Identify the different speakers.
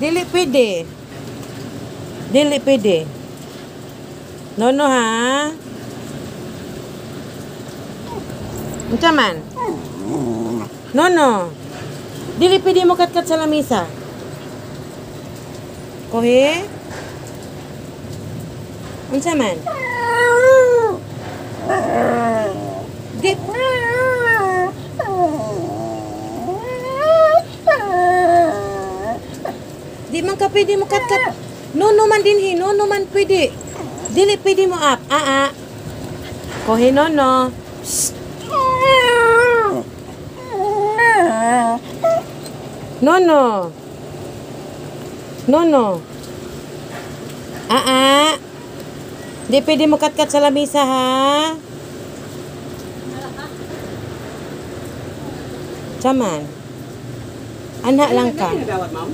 Speaker 1: Dili pwede. Dili pwede. Nono ha? Unsa man? Nono. Dili pwede mo katkat sa lamisa. Kohe? Unsa man? Di Di man ka pwede mo katkat. Nono man din hi, nono man pwede. Dili pwede mo up. Ah ah. Kohe nono. Shh. Nono. Nono. Ah ah. Di pwede mo katkat sa lamisa ha. Saman. Anak lang ka.
Speaker 2: Ma'am?